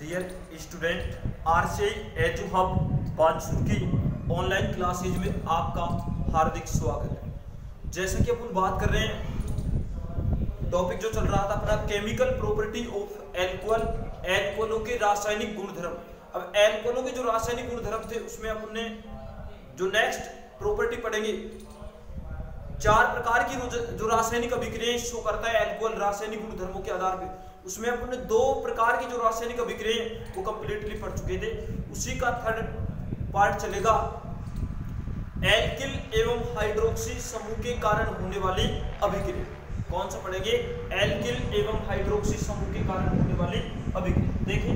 Dear student R C edu hub Bansur की online classes में आपका हार्दिक स्वागत। है जैसे कि अपन बात कर रहे हैं टॉपिक जो चल रहा था अपना केमिकल प्रॉपर्टी ऑफ़ एल्कोहल एल्कोहलों के रासायनिक गुणधर्म। अब एल्कोहलों के जो रासायनिक गुणधर्म थे, उसमें अपन ने जो नेक्स्ट प्रॉपर्टी पढ़ेंगे, चार प्रकार की जो रासायनिक अभिक्रिया शो करता है एल्कोहल रासायनिक गुणधर्मों के आधार पर उसमें अपने दो प्रकार की जो रासायनिक अभिक्रिया वो कंप्लीटली पढ़ चुके थे। उसी का थर्ड पार्ट चलेगा। एल्किल एवं हाइड्रोक्सी समूह के कारण होने वाली अभिक्रिया। कौन सा पढ़ेंगे? एल्किल एवं हाइड्रोक्सी समूह के कारण होने वाली अभिक्रिया। देखिए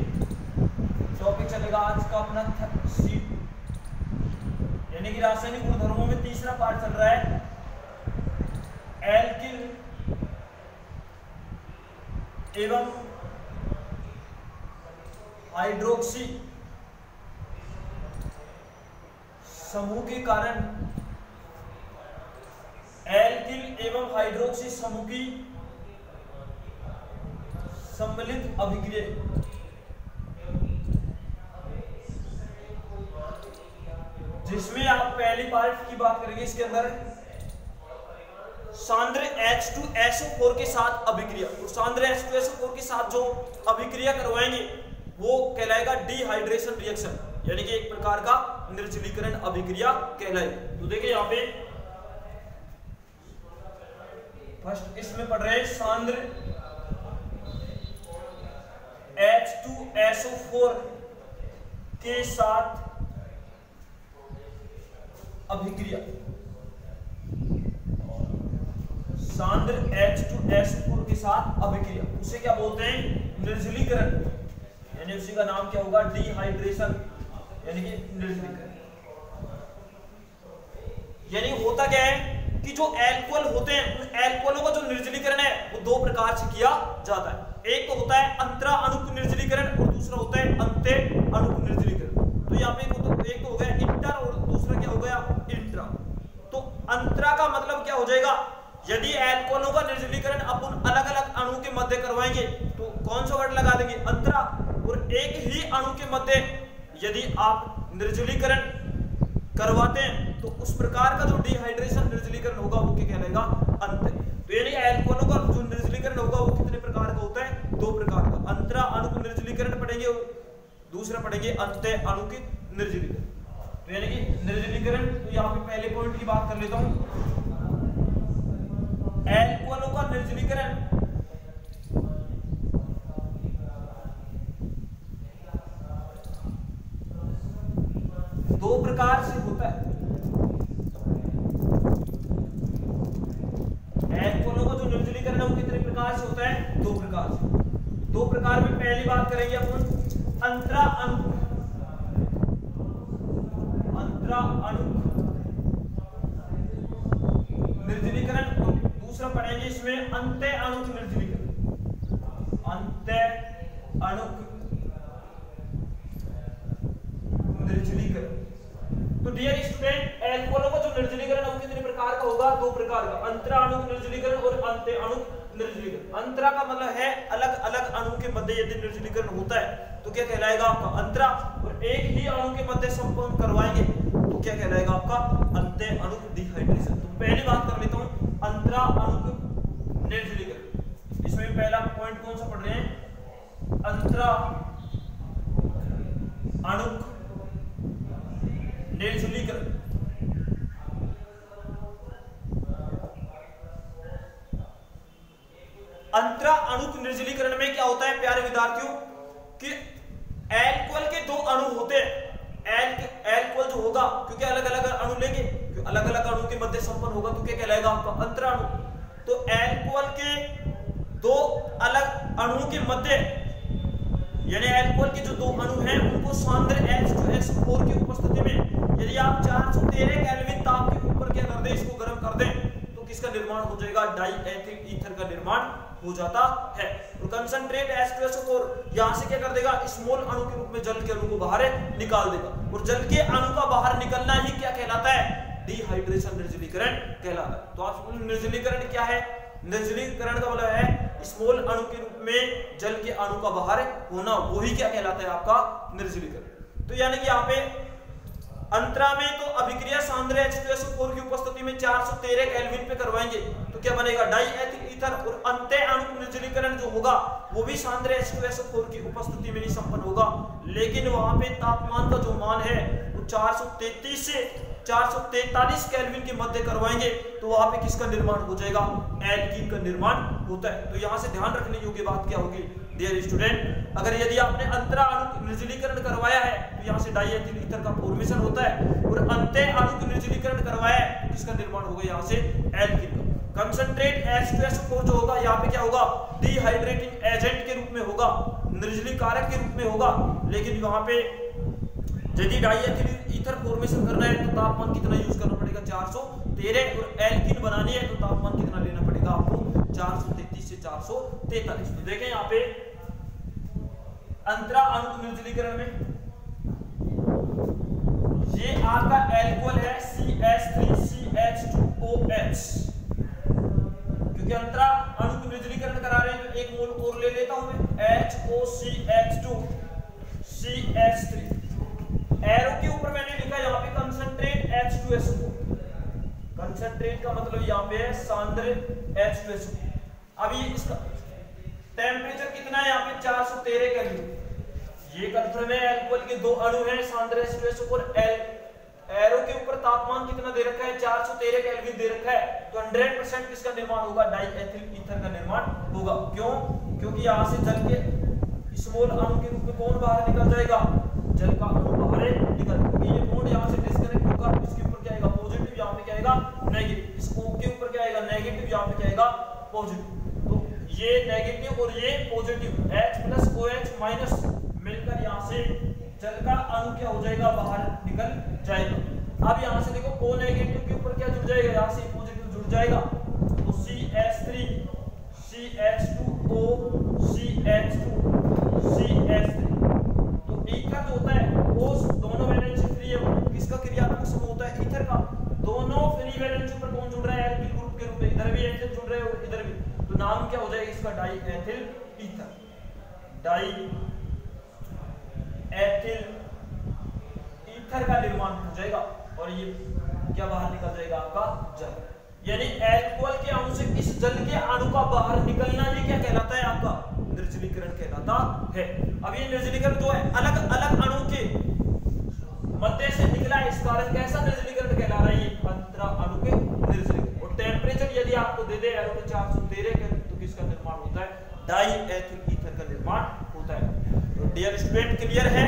टॉपिक चलेगा आज का अपना यानी कि रासायनिक गुणधर्मों में तीसरा पार्ट चल रहा है। एल्किल एवं हाइड्रोक्सी समूह के कारण एल्किल एवं हाइड्रोक्सी समूह की सम्मिलित अभिक्रिया। जिसमें आप पहली पार्ट की बात करेंगे, इसके अंदर सांद्र H2SO4 के साथ अभिक्रिया। तो सांद्र H2SO4 के साथ जो अभिक्रिया करवाएँगे, वो कहलाएगा डिहाइड्रेशन रिएक्शन यानी कि एक प्रकार का निर्जलीकरण अभिक्रिया कहलाएगी। तो देखिए यहाँ पे फ़र्स्ट इसमें पढ़ रहे हैं सांद्र H2SO4 के साथ अभिक्रिया। सांद्र H2S4 के साथ अभिक्रिया। उसे क्या बोलते हैं? निर्जलीकरण। यानी उसी का नाम क्या होगा? डिहाइड्रेशन यानी कि निर्जलीकरण। यानी होता क्या है कि जो एल्कोहल होते हैं, उन एल्कोहलों का जो निर्जलीकरण है, वो दो प्रकार से किया जाता है। एक तो होता है अंतरा अणुक निर्जलीकरण और दूसरा होता है अंत्य अणुक निर्जलीकरण। तो यहाँ पे एक तो हो गया इंटर और दूसरा क्या हो गया? इंट्रा। तो अंतरा का मतलब क्या हो जाएगा? यदि एल्कोहलों का निर्जलीकरण अपन अलग अलग अणु के मध्य करवाएँगे तो कौन सा वर्ड लगा देंगे? अंतरा और एक ही अणु के मध्य यदि आप निर्जलीकरण करवाते हैं तो उस प्रकार का जो डिहाइड्रेशन निर्जलीकरण होगा, वो क्या कहलाएगा? अंत। तो यानी एल्कोहलों का जो निर्जलीकरण होगा, वो कितने प्रकार का होता है? दो प्रकार का। अंतरा अणु निर्जलीकरण पढ़ेंगे दूसरा पढ़ेंगे अंत अणु के निर्जलीकरण। तो यानी कि निर्जलीकरण तो यहाँ पे पहले पॉइंट की बात कर लेता हूँ। एल्कोहलों का निर्जलीकरण दो प्रकार से होता है। एल्कोहलों का जो निर्जलीकरण है वो कितने प्रकार से होता है? दो प्रकार से। दो प्रकार में पहली बात करेंगे अपन। अंतरा अणु अंतरा अणु निर्जलीकरण दूसरा पढ़ेंगे इसमें अंत्य अणुक निर्जलीकरण अंत्य अणुक। निर्जलीकरण। तो डियर स्टूडेंट एल्कोहलों का जो निर्जलीकरण है वो कितने प्रकार का होगा? दो प्रकार का। अंतरा अणुक निर्जलीकरण और अंत्य अणुक निर्जलीकरण। अंतरा का मतलब है अलग अलग अणु के मध्य यदि निर्जलीकरण होता है तो क्या कहलाएगा आपका? अंतरा। और एक ही अणु के मध्य संपन्न करवाएँगे तो क्या कहलाएगा आपका? अंत्य अणुक डिहाइड्रेशन तो पहली बात कर लेता हूँ। अंतरा अणुक निर्जलीकरण इसमें पहला पॉइंट कौन सा पढ़ रहे हैं? अंतरा अणुक। निर्जलीकरण अंतरा अणुक निर्जलीकरण में क्या होता है, प्यारे विद्यार्थियों? कि एल्कोहल के दो अणु होते हैं। एल्कोहल जो होगा, क्योंकि अलग अलग अणु लेंगे अलग अलग अणु के मध्य संपन्न होगा तो क्या कहलाएगा आपका? अंतराणु तो एल्कोहल के दो अलग अणुओं के मध्य, यानी एल्कोहल के जो दो अणु हैं, उनको सांद्र H2SO4 की उपस्थिति में, यदि आप 413 केल्विन ताप के ऊपर क्या कर दें, इसको गर्म कर दें तो किसका निर्माण हो जाएगा? डाई एथिल ईथर का निर्माण हो जाता है। और कंसंट्रेट H2SO4 यहाँ से क्या कर देगा? स्मॉल अणु के रूप में जल के अणु को बाहर निकाल देगा। और जल के अणु का बाहर निकलना ही क्या कहलाता है? डिहाइड्रेशन निर्जलीकरण कहलाता है। तो आप निर्जलीकरण क्या है? निर्जलीकरण का मतलब है स्मॉल अणु के रूप में जल के अणु का बाहर होना, वही क्या कहलाता है आपका? निर्जलीकरण। तो यानी कि यहाँ पे अंतरा में तो अभिक्रिया सांद्र H2SO4 की उपस्थिति में 413 केल्विन पे करवाएँगे तो क्या बनेगा? डाई एथिल ईथर और अंत्य अणु निर्जलीकरण जो होगा, वो भी सांद्र H2SO4 की उपस्थिति में ही संपन्न होगा। लेकिन वहाँ पे तापमान का जो मान है, वो 433 से 443 केल्विन के मध्य करवाएँगे तो वहाँ पे किसका निर्माण हो जाएगा? एल्कीन का निर्माण होता है। तो यहाँ से ध्यान रखने योग्य बात क्या होगी डियर स्टूडेंट अगर यदि आपने अंतरा अणु निर्जलीकरण करवाया है तो यहाँ से डाइएथिल ईथर का फॉर्मेशन होता है, और अंत्य अणु निर्जलीकरण करवाया है तो किसका निर्माण होगा यहाँ से? एल्किन का। कंसंट्रेट H2SO4 जो होगा, यहाँ पे क्या होगा? डिहाइड्रेटिंग एजेंट के रूप में होगा निर्जली कारक के रूप में होगा, लेकिन वहाँ पे यदि डाइएथिल ईथर फॉर्मेशन करना है तो तापमान कितना यूज़ करना पड़ेगा? 413 और एल्किन बनानी है तो तापमान कितना लेना पड़ेगा आपको? 433 से 443 तो देखें यहाँ पे अंतरा अणु निर्जलीकरण में ये आपका एल्कोहल है CH3CH2OH क्योंकि अंतरा अणु निर्जलीकरण करा रहे हैं तो एक मोल और ले लेता हूँ मैं HOCH2 CH3 एरो के ऊपर मैंने लिखा यहाँ पे कंसंट्रेट H2SO4 कंसंट्रेट का मतलब यहाँ पे है सांद्र H2SO अभी इसका टेम्परेचर कितना है यहाँ पे? 413 केल्विन ये कंफर्म है एल्कोहल के दो अणु हैं, सांद्र H2SO4 एल एरो के ऊपर तापमान कितना दे रखा है? 413 केल्विन दे रखा है। तो 100% किसका निर्माण होगा? डाइएथिल ईथर का निर्माण होगा। क्यों? क्योंकि यहाँ से जल के स्मॉल अणु के रूप में कौन बाहर निकल जाएगा? जल का अणु बाहर निकल क्योंकि ये बॉन्ड यहाँ से डिस्कनेक्ट होगा इसके ऊपर क्या आएगा? पॉजिटिव यहाँ पे क्या आएगा? नेगेटिव के ऊपर क्या आएगा? नेगेटिव यहाँ पे क्या आएगा? पॉजिटिव ये नेगेटिव और ये पॉजिटिव H ओ माइनस मिलकर यहाँ से जल का अणु क्या हो जाएगा? बाहर निकल जाएगा। अब यहाँ से देखो O नेगेटिव के ऊपर क्या जुड़ जाएगा? से पॉजिटिव जुड़ जाएगा तो CH3 CH2O CH2 CH3 तो ईथर जो होता है वो दोनों वैलेंस फ्री है वो किसका क्रियात्मक समूह होता है ईथर का दोनों फ्री वैलेंस पर कौन जुड़ रहा है एल्किल ग्रुप के भी एल्किल जुड़ रहे हैं, इधर भी। तो नाम क्या हो जाएगा इसका? Di ethyl ether di ethyl ether का निर्माण हो जाएगा और ये क्या बाहर निकल जाएगा? आपका जल। यानी एल्कोहल के अणु से इस जल के अणु का बाहर निकलना ये क्या कहलाता है? आपका निर्जलीकरण कहलाता है। अब ये निर्जलीकरण जो है। अलग अलग अणु के मध्य से निकला इस कारण। कैसा निर्जलीकरण कहला रहा है? ये अंतरा अणु के निर्जलीकरण। टेम्परेचर यदि आपको दे दे एरो के 413 के तो किसका निर्माण होता है? डाई एथिल ईथर का निर्माण होता है। तो डियर स्टूडेंट क्लियर है?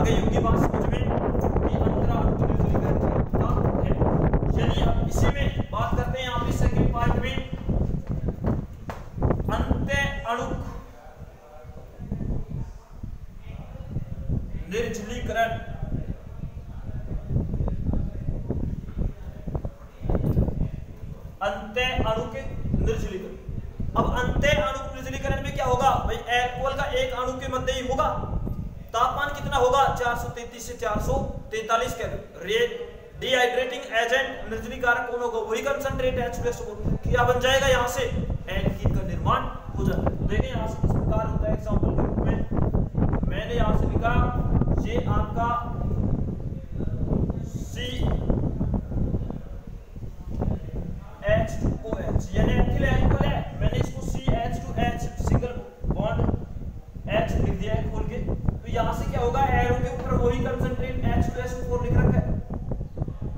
आगे योगी बात समझ में कि अंतरा होता है। यदि आप इसी में बात करते हैं यहाँ पे सेकंड पार्ट में अंत्य अणु निर्जलीकरण अंत्य अणु के निर्जलीकरण अब अंत्य अणु निर्जलीकरण में क्या होगा भाई एल्कोहल का एक अणु के मध्य ही होगा तापमान कितना होगा? 433 से 443 के रेट डिहाइड्रेटिंग एजेंट निर्जली कारक कौन होगा वही कंसंट्रेट H2SO4 क्या बन जाएगा यहाँ से। एल्कीन का निर्माण हो जाता है। देखिए यहाँ से किस प्रकार होता है एग्जांपल के रूप में। मैंने यहाँ से लिखा, ये आपका C H2OH यानी एथिल एल्कोहल है मैंने इसको CH2H सिंगल बॉन्ड H लिख दिया है खोल के यहाँ से क्या होगा? एरो के ऊपर वही कंसंट्रेट H2SO4 लिख रखा है।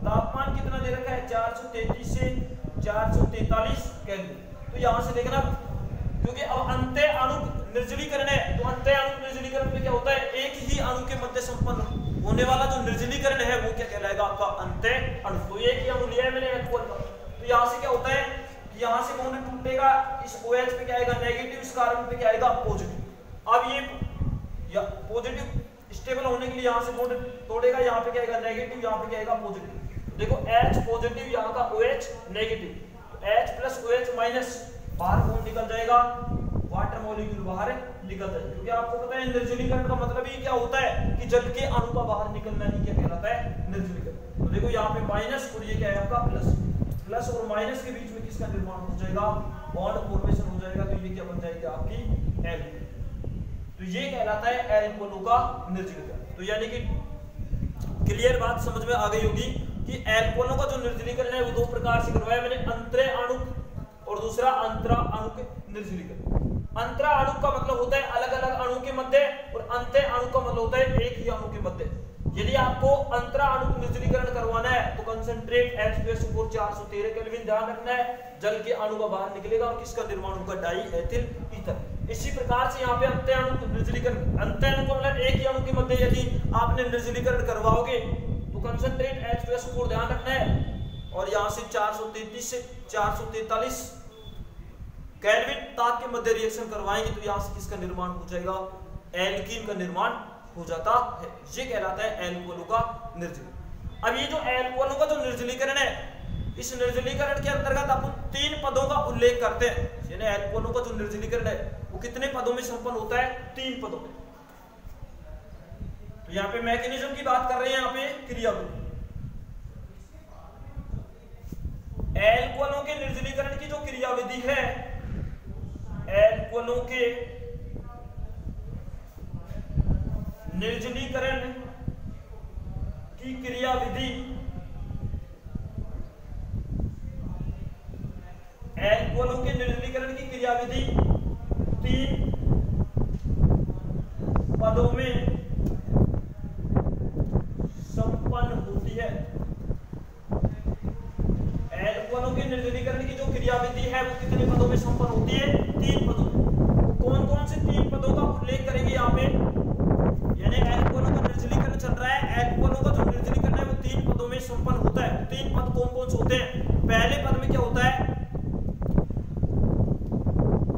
तापमान कितना दे रखा है? 433 से 443 केल्विन तो यहाँ से देखना, क्योंकि अब अंत्य अणु निर्जलीकरण है तो अंत्य अणु निर्जलीकरण में क्या होता है? एक ही अणु के मध्य संपन्न होने वाला जो निर्जलीकरण है, वो क्या कहलाएगा? आपका अंत्य अणु। तो एक ही अणु लिया है मैंने एल्कोहल का। तो यहाँ से क्या होता है? यहाँ से बॉन्ड टूटेगा? इस OH पे क्या आएगा? नेगेटिव इस कार्बन पे क्या आएगा? पॉजिटिव अब ये या पॉजिटिव स्टेबल होने के लिए यहाँ से बॉन्ड तोड़ेगा, यहाँ पे क्या आएगा? नेगेटिव यहाँ पे क्या आएगा? पॉजिटिव देखो, H पॉजिटिव यहाँ का OH नेगेटिव तो H प्लस OH माइनस बाहर कौन निकल जाएगा वाटर मॉलिक्यूल बाहर निकल जाएगा। क्योंकि आपको पता है, निर्जलीकरण का मतलब ही क्या होता है कि जल के अणु का बाहर निकलना ही क्या कहलाता है? निर्जलीकरण. तो देखो, यहाँ पे माइनस और ये क्या है आपका? प्लस प्लस और माइनस के बीच में किसका निर्माण हो जाएगा? बॉन्ड फॉर्मेशन हो जाएगा तो ये क्या बन जाएगी आपकी एल तो ये कहलाता है एल्कोनो का निर्जलीकरण तो यानी कि क्लियर बात समझ में आ गई होगी कि एल्कोनो का जो निर्जलीकरण है वो दो प्रकार से करवाया मैंने अंतरे अणु और दूसरा अंतरा अणु के निर्जलीकरण। अंतरा अणु का मतलब होता है अलग अलग अणु के मध्य और अंत अणु का मतलब होता है एक ही अणु के मध्य। यदि आपको अंतरा अणु निर्जलीकरण करवाना है तो कंसंट्रेट H2SO4 413 केल्विन ध्यान रखना है। जल के अणु का बाहर निकलेगा और किसका निर्माण होगा? डाई एथिल ईथर इसी प्रकार से यहाँ पे अंत अणु निर्जलीकरण। अंत अणु का मतलब एक ही अणु के मध्य यदि आपने निर्जलीकरण करवाओगे तो कंसंट्रेट H2SO4 ध्यान रखना है। और यहाँ से 433 से 443 केल्विन ताप के मध्य रिएक्शन करवाएँगे तो यहाँ से किसका निर्माण हो जाएगा? एल्कीन का निर्माण हो जाता है। ये कहलाता है एल्कोहलों का निर्जलीकरण। अब ये जो एल्कोहलों का जो निर्जलीकरण है, इस निर्जलीकरण के अंतर्गत अपन तीन पदों का उल्लेख करते हैं। यानी एल्कोहलों का जो निर्जलीकरण है कितने पदों में संपन्न होता है? तीन पदों में। तो यहाँ पे मैकेनिज्म की बात कर रहे हैं, यहाँ पे क्रियाविधि एल्कोहलों के निर्जलीकरण की जो क्रियाविधि है एल्कोहलों के निर्जलीकरण की क्रिया विधि एल्कोहलों के निर्जलीकरण की क्रिया विधि तीन पदों में संपन्न होती है। एल्कोहलों के निर्जलीकरण की जो क्रिया विधि है, वो कितने पदों में संपन्न होती है? तीन पदों। कौन कौन से तीन पदों का उल्लेख करेंगे यहाँ पे? यानी का निर्जलीकरण चल रहा है। एल्कोहलों का जो निर्जलीकरण है, वो तीन पदों में संपन्न होता है। तीन पद कौन कौन से होते हैं? पहले पद में क्या होता है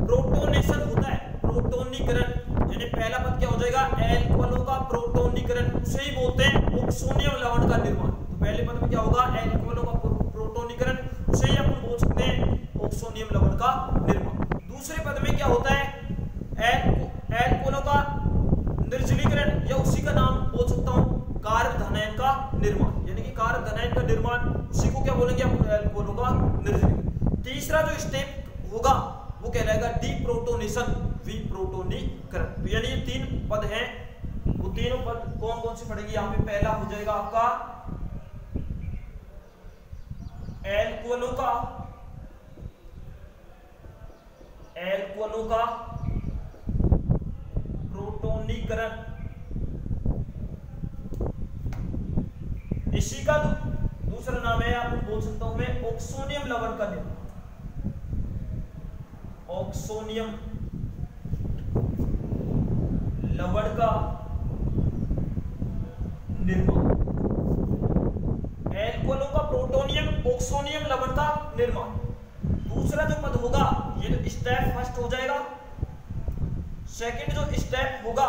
प्रोटोनेशन होता है प्रोटोनीकरण यानी पहला पद क्या हो जाएगा एल्कोहलों का प्रोटोनीकरण उसे ही बोलते हैं ऑक्सोनियम लवण का निर्माण। तो पहले पद में क्या होगा? एल्कोहलों का प्रोटोनीकरण उसे ही अपन बोल सकते हैं ऑक्सोनियम लवण का निर्माण। दूसरे पद में क्या होता है? एल्कोहलों का निर्जलीकरण, या उसी का नाम बोल सकता हूँ कार्ब धनायन का निर्माण। यानी कि कार्ब धनायन का निर्माण, उसी को क्या बोलेंगे अपन? एल्कोहलों का निर्जलीकरण। तीसरा जो स्टेप होगा, वो कहलाएगा डीप्रोटोनेशन विप्रोटोनीकरण तो यानी ये तीन पद हैं कौन कौन से पड़ेगी? यहाँ पे पहला हो जाएगा आपका एल्कोहलों का? एल्कोहलों का? प्रोटोनीकरण इसी का दूसरा नाम है, आपको बोल सकता हूँ मैं ऑक्सोनियम लवण का निर्माण। ऑक्सोनियम लवण का निर्माण एल्कोहलों का प्रोटोनियम ऑक्सोनियम लवण का निर्माण दूसरा जो पद होगा, ये जो स्टेप फ़र्स्ट हो जाएगा। सेकंड जो स्टेप होगा,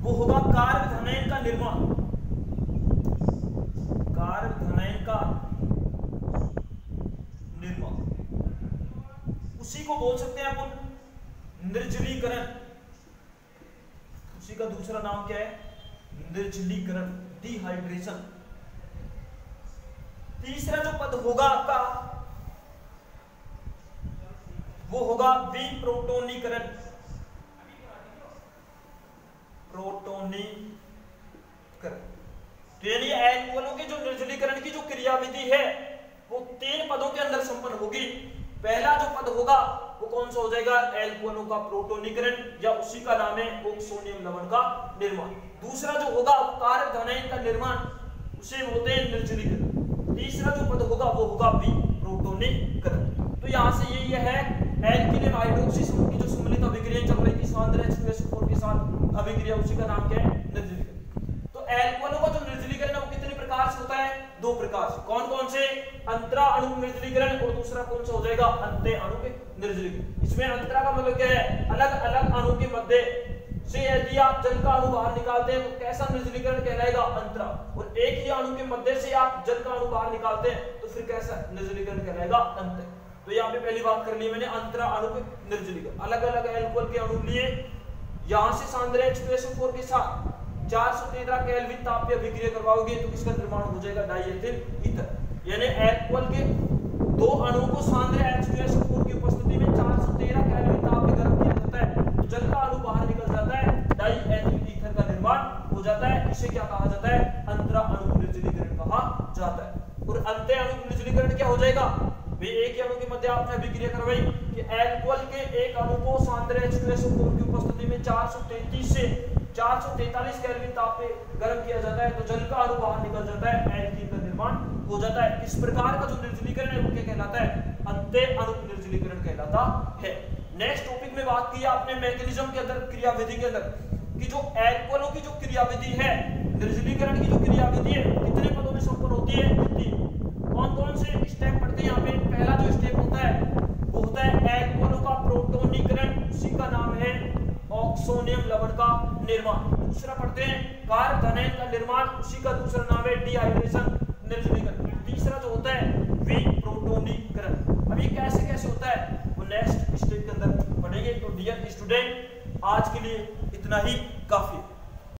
वो होगा कार्ब धनयन का निर्माण कार्ब धनयन का निर्माण उसी को बोल सकते हैं अपन, निर्जलीकरण। उसी का दूसरा नाम क्या है? निर्जलीकरण डिहाइड्रेशन तीसरा जो पद होगा आपका, वो होगा विप्रोटोनीकरण। प्रोटोनीकरण। तो यानी के जो निर्जलीकरण की जो क्रियाविधि है, वो तीन पदों के अंदर संपन्न होगी। पहला जो पद होगा, वो कौन सा हो जाएगा? एल्कोहलों का प्रोटोनीकरण, या उसी का नाम है ऑक्सोनियम लवण का निर्माण। दूसरा जो होगा कारक धनायन का निर्माण, उसे बोलते हैं निर्जलीकरण तीसरा जो पद होगा, वो होगा बी प्रोटोनीकरण तो यहाँ से यही है एल्किलिन हाइड्रोक्सी समूह की जो सम्मिलित अभिक्रिया चल रही थी सांद्र H2SO4 के साथ अभिक्रिया, उसी का नाम क्या है? निर्जलीकरण तो एल्कोहलों का जो निर्जलीकरण है, वो कितने प्रकार से होता है? दो प्रकार से। कौन कौन से? अंतरा अणु निर्जलीकरण और दूसरा कौन सा हो जाएगा? अंत्य अणु के निर्जलीकरण। इसमें अंतरा का मतलब क्या है? अलग अलग अणु के मध्य से यदि आप जल का अणु बाहर निकालते हैं तो कैसा निर्जलीकरण कहलाएगा? अंतरा। और एक ही अणु के मध्य से आप जल का अणु बाहर निकालते हैं तो फिर कैसा निर्जलीकरण कहलाएगा? अंत तो यहाँ पे पहली बात कर ली मैंने, अंतरा अणु के निर्जलीकरण। अलग अलग एल्कोहल के अणु लिए, यहाँ से सांद्र H2SO4 के साथ 413 केल्विन ताप पे अभिक्रिया करवाओगे तो किसका निर्माण हो जाएगा डाइएथिल ईथर यानी एल्कोहल के दो अणुओं को सांद्र H2SO4 की उपस्थिति में 413 केल्विन ताप पे गर्म किया जाता है। जल का अणु बाहर निकल जाता है डाई एथिल ईथर का निर्माण हो जाता है। इसे क्या कहा जाता है? अंतरा अणु निर्जलीकरण कहा जाता है। और अंत्य अणु निर्जलीकरण क्या हो जाएगा? वे एक अणु के मध्य आपने अभिक्रिया करवाई कि एल्कोहल के एक अणु को सांद्र H2SO4 की उपस्थिति में 433 से 443 केल्विन ताप पे गर्म किया जाता है तो जल का अणु बाहर निकल जाता है एल्कीन का निर्माण हो जाता है। इस प्रकार का जो निर्जलीकरण है, वो क्या कहलाता है? अंत्य अणु निर्जलीकरण कहलाता है। नेक्स्ट टॉपिक में बात की आपने मैकेनिज्म के अंदर, क्रियाविधि के अंदर। कि जो एल्कोहलों की जो क्रियाविधि है, निर्जलीकरण की जो क्रियाविधि है, कितने पदों में संपन्न होती है कौन कौन से स्टेप पढ़ते हैं? यहाँ पे पहला जो स्टेप होता है, वो होता है एल्कोहलों का प्रोटोनीकरण, उसी का नाम है ऑक्सोनियम लवण का निर्माण। दूसरा पढ़ते हैं कार्बोनेट का निर्माण, उसी का दूसरा नाम है डिहाइड्रेशन निर्जलीकरण। तीसरा जो होता है, विप्रोटोनीकरण। अब ये कैसे कैसे होता है? वो नेक्स्ट स्टेप के अंदर पढ़ेंगे। तो डियर स्टूडेंट आज के लिए इतना ही। काफ़ी।